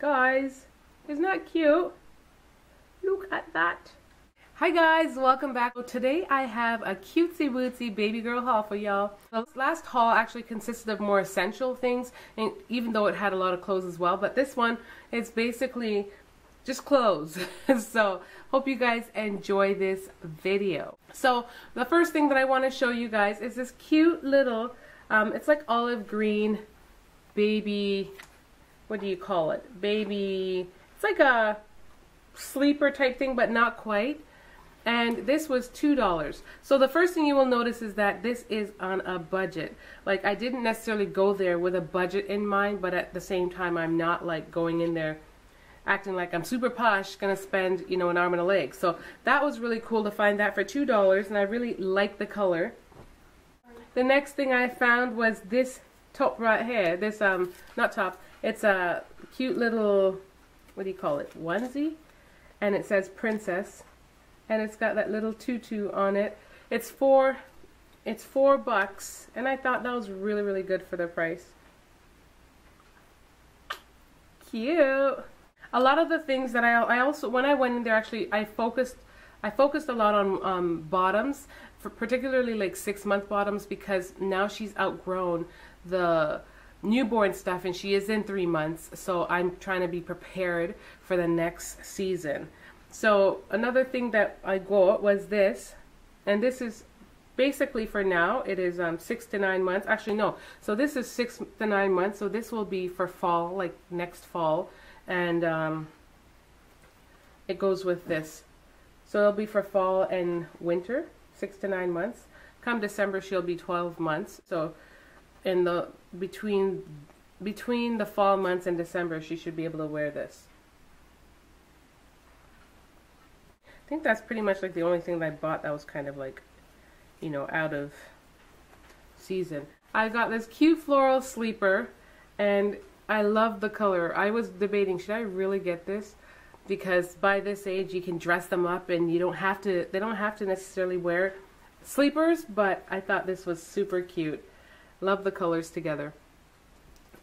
Guys, isn't that cute? Look at that. Hi guys, welcome back. So today I have a cutesy wootsy baby girl haul for y'all. The last haul actually consisted of more essential things, and even though it had a lot of clothes as well, but this one is basically just clothes. so hope you guys enjoy this video. So the first thing that I want to show you guys is this cute little, um, it's like olive green baby, what do you call it? Baby, it's like a sleeper type thing, but not quite. And this was two dollars. So the first thing you will notice is that this is on a budget. Like I didn't necessarily go there with a budget in mind but at the same time I'm not like going in there acting like I'm super posh gonna spend you know an arm and a leg. So that was really cool to find that for two dollars and I really like the color. The next thing I found was this top right here this um not top it's a cute little what do you call it onesie and it says princess and it's got that little tutu on it. It's four, it's four bucks, and I thought that was really, really good for the price. Cute. A lot of the things that I, I also, when I went in there, actually, I focused, I focused a lot on um, bottoms, for particularly like six month bottoms, because now she's outgrown the newborn stuff and she is in three months so I'm trying to be prepared for the next season so another thing that I got was this, and this is basically for now, it is um, six to nine months. Actually, no. So this is six to nine months. So this will be for fall, like next fall. And um, it goes with this. So it'll be for fall and winter, six to nine months. Come December, she'll be 12 months. So in the between between the fall months and December, she should be able to wear this. I think that's pretty much like the only thing that I bought that was kind of like, you know, out of season. I got this cute floral sleeper and I love the color. I was debating, should I really get this? Because by this age you can dress them up and you don't have to, they don't have to necessarily wear sleepers, but I thought this was super cute. Love the colors together.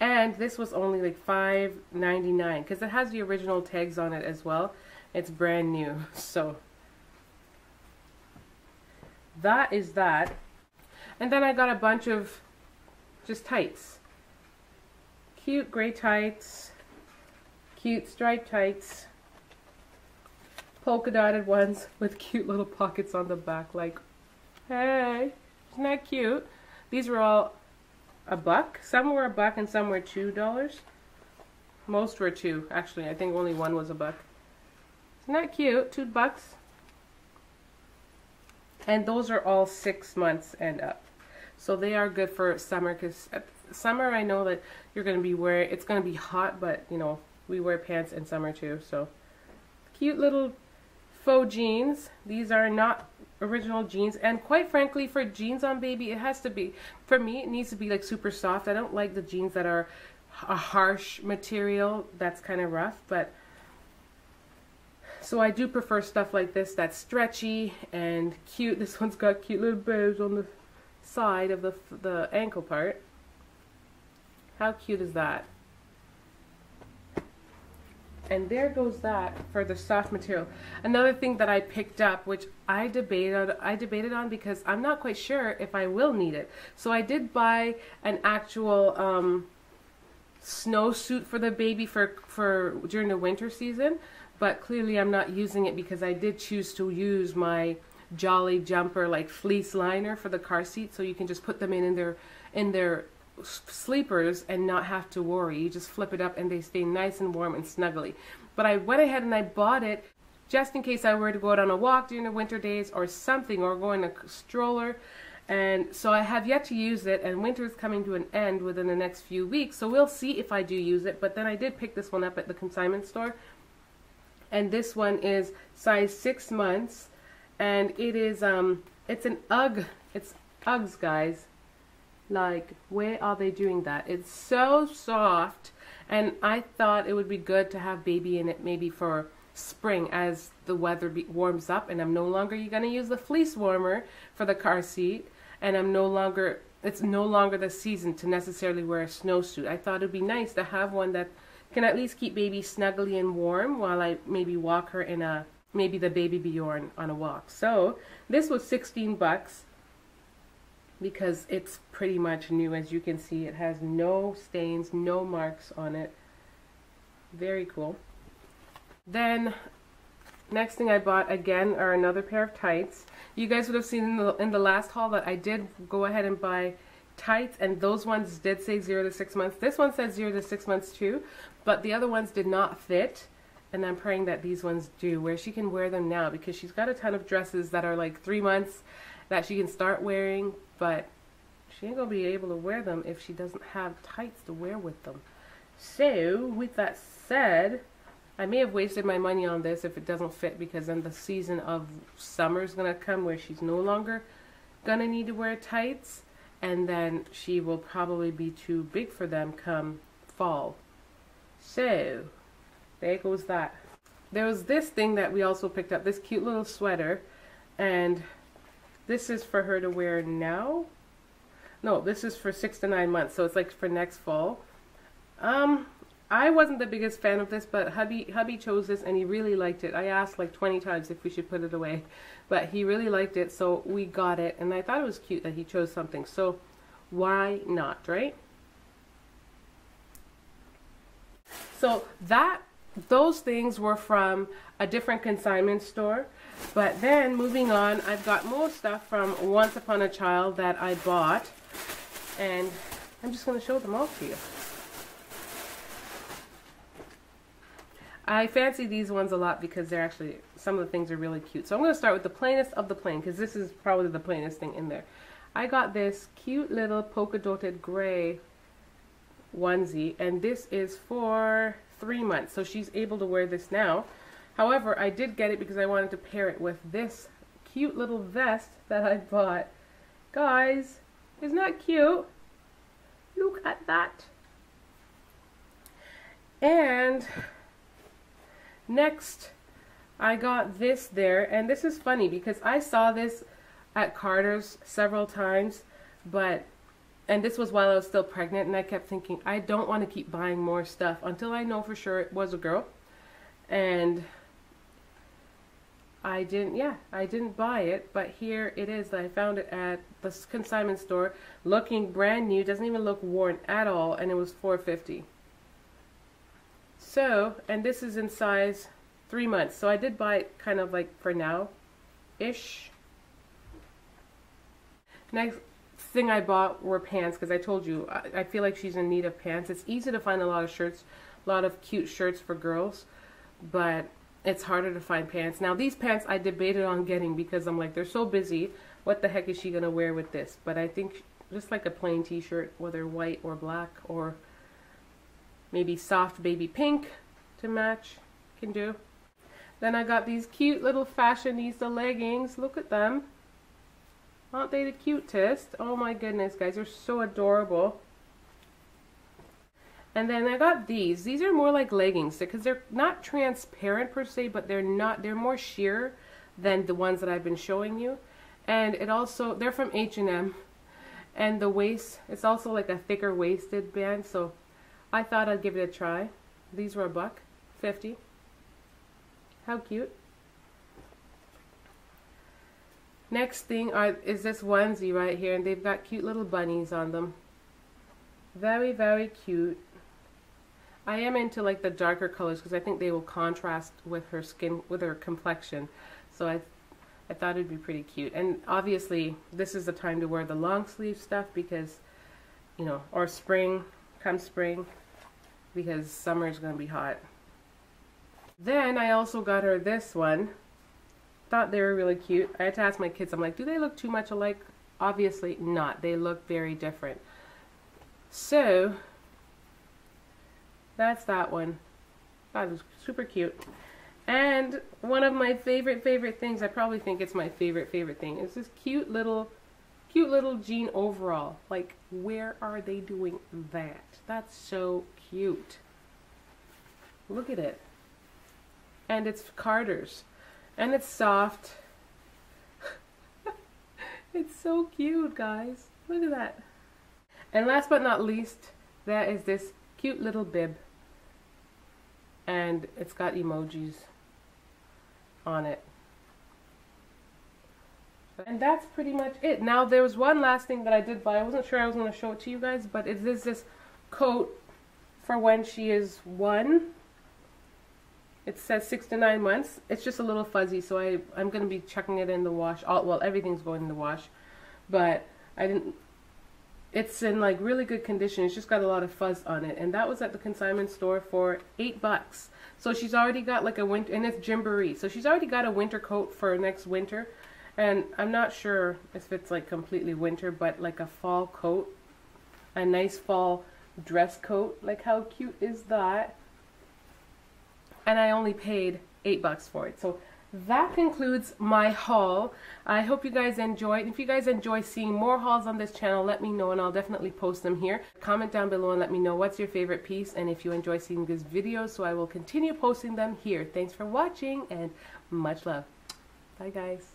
And this was only like $5.99 because it has the original tags on it as well. It's brand new. So that is that. And then I got a bunch of just tights. Cute gray tights. Cute striped tights. Polka dotted ones with cute little pockets on the back like, hey, isn't that cute? These were all a buck. Some were a buck and some were two dollars. Most were two, actually. I think only one was a buck. Isn't that cute? Two bucks. And those are all six months and up. So they are good for summer because uh, summer I know that you're going to be wearing, it's going to be hot, but you know, we wear pants in summer too. So cute little faux jeans. These are not original jeans. And quite frankly, for jeans on baby, it has to be, for me, it needs to be like super soft. I don't like the jeans that are a harsh material that's kind of rough, but so I do prefer stuff like this that's stretchy and cute. This one's got cute little bows on the side of the, the ankle part. How cute is that? And there goes that for the soft material. Another thing that I picked up, which I debated, I debated on because I'm not quite sure if I will need it. So I did buy an actual um, snowsuit for the baby for for during the winter season but clearly I'm not using it because I did choose to use my Jolly Jumper like fleece liner for the car seat so you can just put them in in their in their sleepers and not have to worry. You just flip it up and they stay nice and warm and snuggly. But I went ahead and I bought it just in case I were to go out on a walk during the winter days or something or go in a stroller. And so I have yet to use it and winter is coming to an end within the next few weeks. So we'll see if I do use it. But then I did pick this one up at the consignment store and this one is size six months and it is um it's an UGG it's Uggs guys like where are they doing that? It's so soft and I thought it would be good to have baby in it maybe for spring as the weather be, warms up and I'm no longer going to use the fleece warmer for the car seat and I'm no longer it's no longer the season to necessarily wear a snowsuit. I thought it'd be nice to have one that can at least keep baby snuggly and warm while I maybe walk her in a maybe the baby Bjorn on a walk. So this was 16 bucks because it's pretty much new as you can see. It has no stains no marks on it. Very cool. Then next thing I bought again are another pair of tights. You guys would have seen in the, in the last haul that I did go ahead and buy tights and those ones did say zero to six months. This one says zero to six months too but the other ones did not fit and I'm praying that these ones do where she can wear them now because she's got a ton of dresses that are like three months that she can start wearing but she ain't gonna be able to wear them if she doesn't have tights to wear with them. So with that said I may have wasted my money on this if it doesn't fit because then the season of summer is gonna come where she's no longer gonna need to wear tights and then she will probably be too big for them come fall. So there goes that. There was this thing that we also picked up this cute little sweater and this is for her to wear now. No, this is for six to nine months, so it's like for next fall. Um, I wasn't the biggest fan of this, but hubby hubby chose this and he really liked it. I asked like 20 times if we should put it away, but he really liked it, so we got it. And I thought it was cute that he chose something. So why not, right? So that those things were from a different consignment store. But then moving on, I've got more stuff from Once Upon a Child that I bought. And I'm just going to show them all to you. I fancy these ones a lot because they're actually, some of the things are really cute. So I'm going to start with the plainest of the plain because this is probably the plainest thing in there. I got this cute little polka dotted gray onesie and this is for three months. So she's able to wear this now. However, I did get it because I wanted to pair it with this cute little vest that I bought. Guys, isn't that cute? Look at that. And next, I got this there. And this is funny because I saw this at Carter's several times. But and this was while I was still pregnant, and I kept thinking, I don't want to keep buying more stuff until I know for sure it was a girl. And I didn't, yeah, I didn't buy it, but here it is. I found it at the consignment store, looking brand new, doesn't even look worn at all, and it was 450 So, and this is in size three months, so I did buy it kind of like for now-ish. Next, thing I bought were pants because I told you I, I, feel like she's in need of pants. It's easy to find a lot of shirts, a lot of cute shirts for girls, but it's harder to find pants. Now these pants I debated on getting because I'm like they're so busy. What the heck is she gonna wear with this? But I think just like a plain t-shirt, whether white or black or maybe soft baby pink to match can do. Then I got these cute little fashionista leggings. Look at them. Aren't they the cutest? Oh my goodness, guys, they're so adorable. And then I got these. These are more like leggings because they're not transparent per se, but they're not, they're more sheer than the ones that I've been showing you. And it also, they're from H&M. And the waist, it's also like a thicker waisted band. So I thought I'd give it a try. These were a buck, 50. How cute. Next thing are, is this onesie right here, and they've got cute little bunnies on them. Very, very cute. I am into like the darker colors because I think they will contrast with her skin, with her complexion. So I, I thought it'd be pretty cute. And obviously, this is the time to wear the long sleeve stuff because, you know, or spring, come spring, because summer is going to be hot. Then I also got her this one thought they were really cute. I had to ask my kids, I'm like, do they look too much alike? Obviously not. They look very different. So, that's that one. That was super cute. And one of my favorite, favorite things, I probably think it's my favorite, favorite thing, is this cute little, cute little jean overall. Like, where are they doing that? That's so cute. Look at it. And it's Carter's. And it's soft. it's so cute, guys. Look at that. And last but not least, there is this cute little bib. And it's got emojis on it. And that's pretty much it. Now there was one last thing that I did buy. I wasn't sure I was going to show it to you guys, but it is this coat for when she is one. It says six to nine months. It's just a little fuzzy, so I, I'm going to be chucking it in the wash. All, well, everything's going in the wash, but I didn't. It's in like really good condition. It's just got a lot of fuzz on it, and that was at the consignment store for eight bucks. So she's already got like a winter, and it's Gymboree. So she's already got a winter coat for next winter, and I'm not sure if it's like completely winter, but like a fall coat, a nice fall dress coat. Like how cute is that? And I only paid eight bucks for it. So that concludes my haul. I hope you guys enjoyed. If you guys enjoy seeing more hauls on this channel, let me know and I'll definitely post them here. Comment down below and let me know what's your favorite piece and if you enjoy seeing these videos so I will continue posting them here. Thanks for watching and much love. Bye guys.